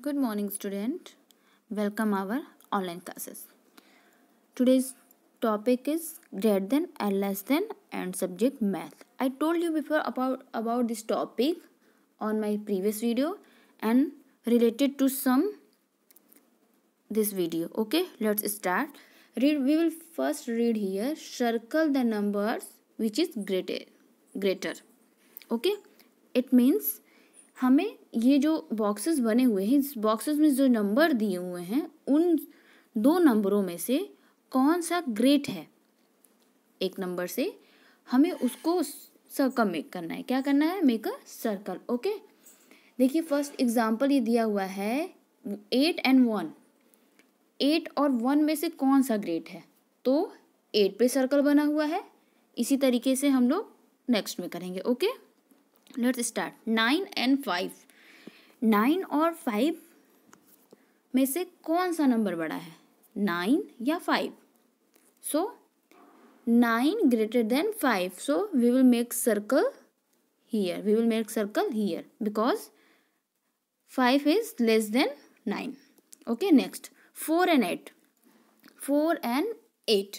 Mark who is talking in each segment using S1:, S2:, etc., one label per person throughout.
S1: Good morning, student. Welcome our online classes. Today's topic is greater than and less than and subject math. I told you before about about this topic on my previous video and related to some this video. Okay, let's start. Read. We will first read here. Circle the numbers which is greater. Greater. Okay. It means हमें ये जो boxes बने हुए हैं, इस boxes में जो number दिए हुए हैं, उन दो नंबरों में से कौन सा ग्रेट है? एक नंबर से हमें उसको सर्कल मेक करना है। क्या करना है? मेक अ सर्कल ओके देखिए फ़र्स्ट एग्जांपल ये दिया हुआ है एट एंड वन एट और वन में से कौन सा ग्रेट है? तो एट पे सर्कल बना हुआ है। इसी तरीके से हम लोग नेक्स्ट में करेंगे okay okay? Let's start nine and five nine और फाइव में से कौन सा नंबर बड़ा है? नाइन या five so nine greater than five so we will make circle here we will make circle here because five is less than nine okay next four and eight four and eight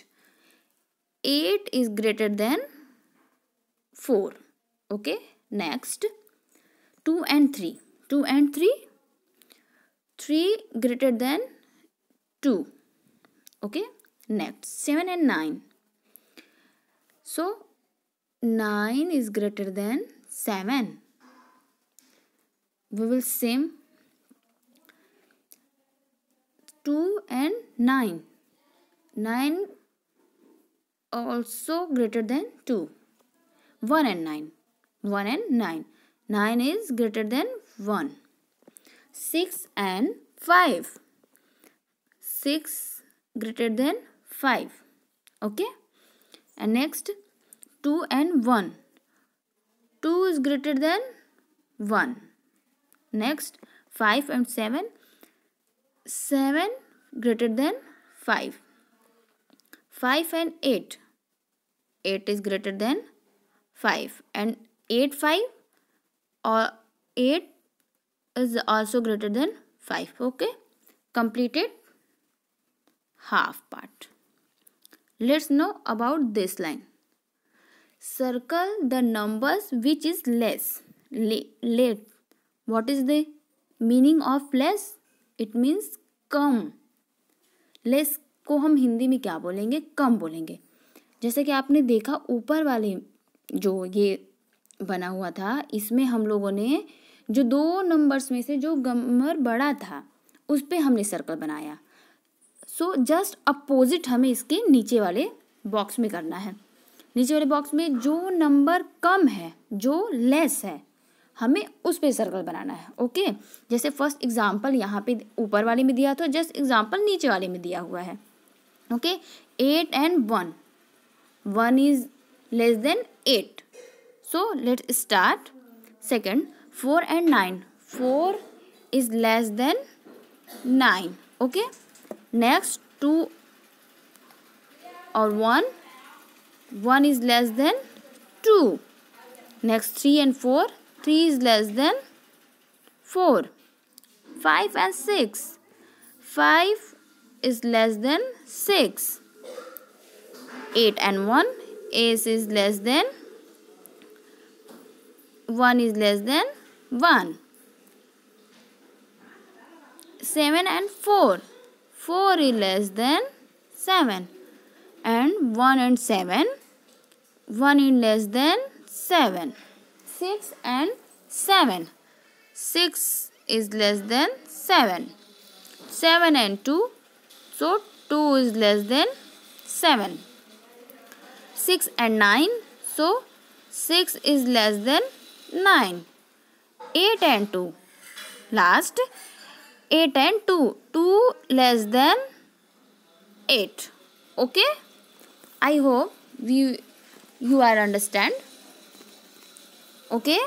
S1: eight is greater than four okay next. 2 and 3 2 and 3 3 greater than 2 okay? Next. 7 and 9 so 9 is greater than 7 we will same. 2 and 9 9 also greater than 2 1 and 9 1 and 9. 9 is greater than 1. 6 and 5. 6 greater than 5. Okay. And next 2 and 1. 2 is greater than 1. Next 5 and 7. 7 greater than 5. 5 and 8. 8 is greater than 5 and eight five और eight is also greater than five okay completed half part let's know about this line circle the numbers which is less let what is the meaning of less it means come. Less को हम हिंदी में क्या बोलेंगे? कम बोलेंगे। जैसे कि आपने देखा ऊपर वाले जो ये बना हुआ था। इसमें हम लोगों ने जो दो नंबर्स में से जो नंबर बड़ा था, उस पर हमने सर्कल बनाया। सो जस्ट अपोजिट हमें इसके नीचे वाले बॉक्स में करना है। नीचे वाले बॉक्स में जो नंबर कम है, जो लेस है, हमें उस पर सर्कल बनाना है ओके जैसे फ़र्स्ट एग्जांपल यहाँ पे ऊपर वाले में दिया था जस्ट एग्जांपल नीचे वाले में दिया हुआ है okay eight and one one is less than eight So let's start. Second, 4 and 9. 4 is less than 9. Okay. Next, 2 or 1. 1 is less than 2. Next, 3 and 4. 3 is less than 4. 5 and 6. 5 is less than 6. 8 and 1. Ace is less than 1 is less than 1. 7 and 4. 4 is less than 7. And 1 and 7. 1 is less than 7. 6 and 7. 6 is less than 7. 7 and 2. So 2 is less than 7. 6 and 9. So 6 is less than 9 8 and 2 last 8 and 2 2 less than 8 okay? I hope you you are understand. Okay